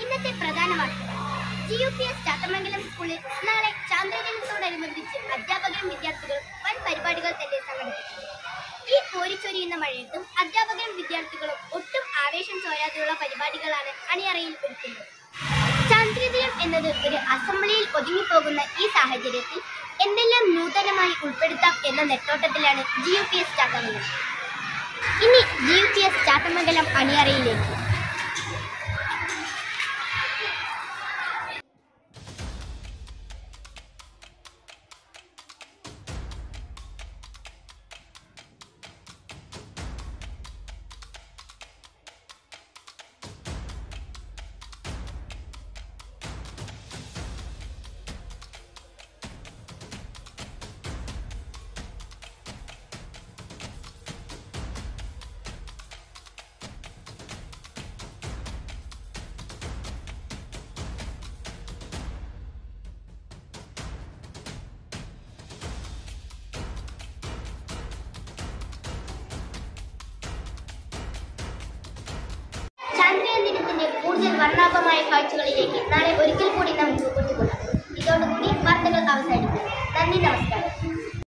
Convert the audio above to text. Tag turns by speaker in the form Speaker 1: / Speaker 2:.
Speaker 1: ഇന്നത്തെ പ്രധാന വാർത്തകൾ G U P S Chathamangalam സ്കൂളിൽ നാളെ ചാന്ദ്രദിനത്തോടനുബന്ധിച്ച് അധ്യാപകരും വിദ്യാർത്ഥികളും വൻ പരിപാടികൾ തന്നെ സംഘടിപ്പിച്ചു ഈ കോരിച്ചൊരിയുന്ന മഴയത്തും അധ്യാപകരും വിദ്യാർത്ഥികളും ഒട്ടും ആവേശം ചോരാതെയുള്ള പരിപാടികളാണ് അണിയറയിൽ ഒരുക്കുന്നത്. ചാന്ദ്രദിനം എന്നത് ഒരു അസംബ്ലിയിൽ ഒതുങ്ങിപ്പോകുന്ന ഈ സാഹചര്യത്തിൽ എന്തെല്ലാം നൂതനമായി ഉൾപ്പെടുത്താം എന്ന നെട്ടോട്ടത്തിലാണ് G U P S Chathamangalam ഇനി G U P S Chathamangalam അണിയറയിലേക്ക്. കൂടുതൽ വർണാഭമായ കാഴ്ചകളിലേക്ക് നാളെ ഒരിക്കൽ കൂടി നമുക്ക് കൊണ്ടുപോകാം ഇതോടുകൂടി വാർത്തകൾ അവസാനിക്കും നന്ദി നമസ്കാരം.